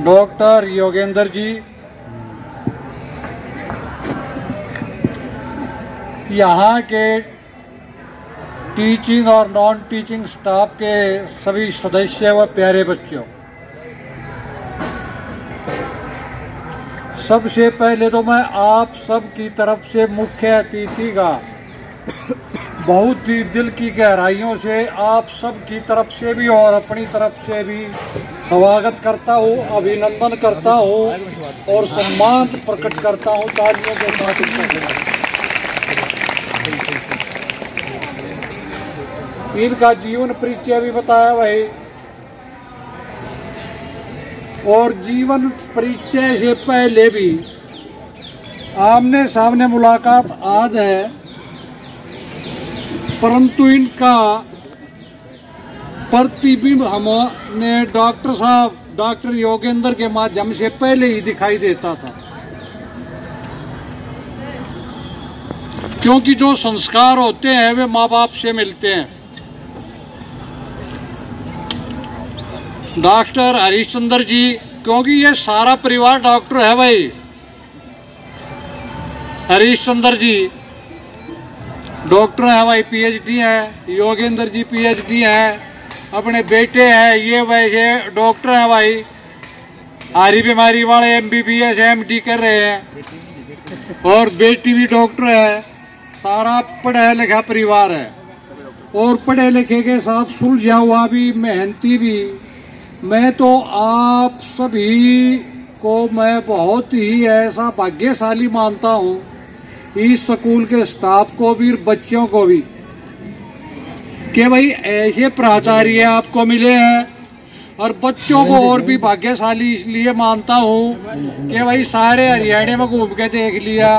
Doctor Yogendra ji यहाँ के teaching और नॉन टीचिंग स्टाफ के सभी सदस्य व प्यारे बच्चों सबसे पहले तो मैं आप सब की तरफ़ से मुख्य अतिथि का बहुत ही दिल की गहराइयों से आप सब की तरफ़ से भी और अपनी तरफ़ से भी स्वागत करता हूँ, अभिनंदन करता हूँ और सम्मान प्रकट करता हूँ तालियों के साथ इनका जीवन परिचय भी बताया भाई और जीवन परिचय से पहले भी आमने सामने मुलाकात आज है। परंतु इनका प्रतिबिंब हमने डॉक्टर साहब, डॉक्टर योगेंद्र के माध्यम से पहले ही दिखाई देता था। क्योंकि जो संस्कार होते हैं, वे माँ बाप से मिलते हैं। डॉक्टर हरिश्चंद्र जी, क्योंकि ये सारा परिवार डॉक्टर है भाई। हरीशचंद्र जी डॉक्टर है, भाई पीएचडी है, योगेंद्र जी पीएचडी हैं, अपने बेटे हैं, ये वैसे डॉक्टर हैं भाई। हारी बीमारी वाले एमबीबीएस एमडी कर रहे हैं। और बेटी भी डॉक्टर है। सारा पढ़ा लिखा परिवार है। और पढ़े लिखे के साथ सुलझा हुआ भी, मेहनती भी। मैं तो आप सभी को मैं बहुत ही ऐसा भाग्यशाली मानता हूँ। इस स्कूल के स्टाफ को भी और बच्चों को भी कि भाई ऐसे प्राचार्य आपको मिले हैं और बच्चों को और भी भाग्यशाली इसलिए मानता हूँ कि भाई सारे हरियाणा में घूम के देख लिया।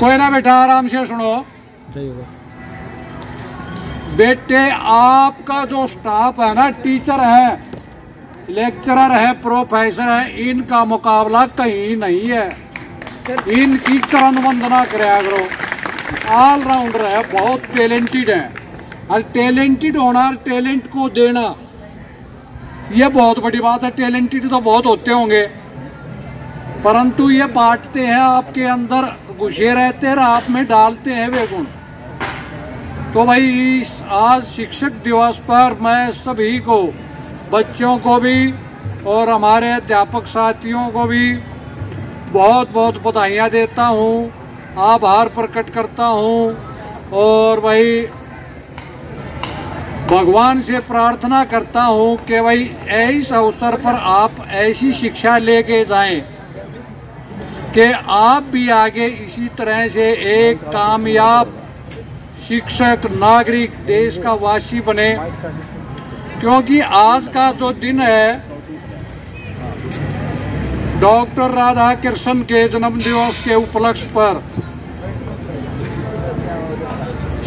कोई ना बेटा, आराम से सुनो। बेटे, आपका जो स्टाफ है ना, टीचर है, लेक्चरर है, प्रोफेसर है, इनका मुकाबला कहीं नहीं है। इनकी चरण वंदना कराया करो ऑलराउंडर है, बहुत टैलेंटेड है। और टैलेंटेड होना टैलेंट को देना। ये बहुत बड़ी बात है टैलेंटेड तो बहुत होते होंगे। परंतु ये बांटते हैं आपके अंदर, घुसे रहते हैं आप में डालते हैं वे गुण तो भाई, इस आज शिक्षक दिवस पर मैं सभी को, बच्चों को भी और हमारे अध्यापक साथियों को भी बहुत बहुत बधाइयाँ देता हूँ, आभार प्रकट करता हूँ, और भाई भगवान से प्रार्थना करता हूँ कि भाई इस अवसर पर आप ऐसी शिक्षा लेके जाएँ कि आप भी आगे इसी तरह से एक कामयाब शिक्षक नागरिक देश का वासी बने। क्योंकि आज का जो दिन है डॉक्टर राधा कृष्ण के जन्म दिवस के उपलक्ष्य पर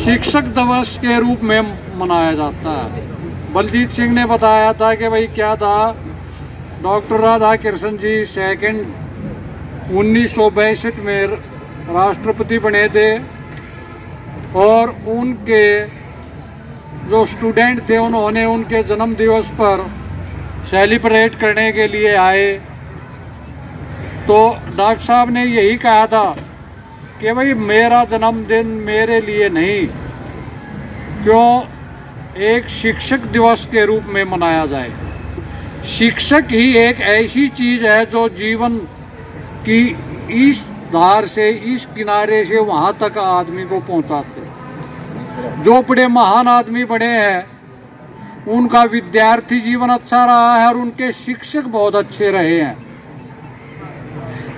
शिक्षक दिवस के रूप में मनाया जाता है। बलजीत सिंह ने बताया था कि भाई क्या था? डॉक्टर राधा कृष्ण जी सेकंड उन्नीस में राष्ट्रपति बने थे और उनके जो स्टूडेंट थे, उन्होंने उनके जन्म दिवस पर सेलिब्रेट करने के लिए आए। तो डॉक्टर साहब ने यही कहा था कि भाई, मेरा जन्मदिन मेरे लिए नहीं, क्यों? एक शिक्षक दिवस के रूप में मनाया जाए। शिक्षक ही एक ऐसी चीज़ है जो जीवन की इस धार से, इस किनारे से वहाँ तक आदमी को पहुंचाते। जो बड़े महान आदमी बने हैं, उनका विद्यार्थी जीवन अच्छा रहा है और उनके शिक्षक बहुत अच्छे रहे हैं।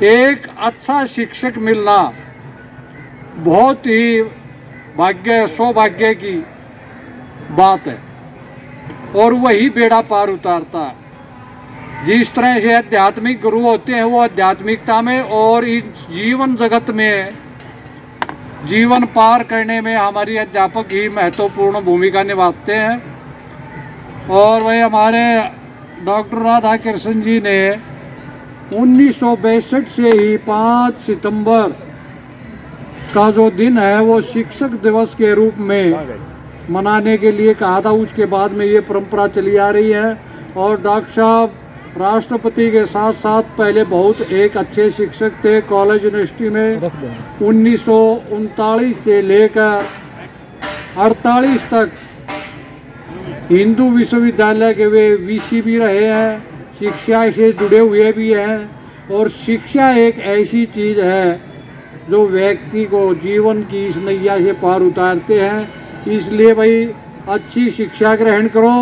एक अच्छा शिक्षक मिलना बहुत ही भाग्य, सौभाग्य की बात है। और वही बेड़ा पार उतारता है। जिस तरह से आध्यात्मिक गुरु होते हैं, वो आध्यात्मिकता में और इस जीवन जगत में जीवन पार करने में हमारी अध्यापक ही महत्वपूर्ण भूमिका निभाते हैं। और वही हमारे डॉक्टर राधा कृष्ण जी ने उन्नीस से ही 5 सितंबर का जो दिन है, वो शिक्षक दिवस के रूप में मनाने के लिए कहा था। उसके बाद में ये परंपरा चली आ रही है और डॉक्टर साहब, राष्ट्रपति के साथ साथ पहले बहुत एक अच्छे शिक्षक थे, कॉलेज यूनिवर्सिटी में उन्नीस सौ उनतालीस से लेकर अड़तालीस तक हिंदू विश्वविद्यालय के वे वीसी भी रहे हैं। शिक्षा से जुड़े हुए भी हैं और शिक्षा एक ऐसी चीज़ है जो व्यक्ति को जीवन की इस नैया से पार उतारते हैं। इसलिए भाई, अच्छी शिक्षा ग्रहण करो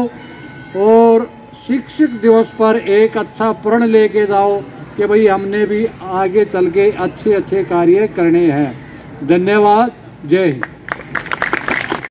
और शिक्षक दिवस पर एक अच्छा प्रण लेके जाओ कि भाई, हमने भी आगे चल के अच्छे अच्छे कार्य करने हैं। धन्यवाद। जय हिंद।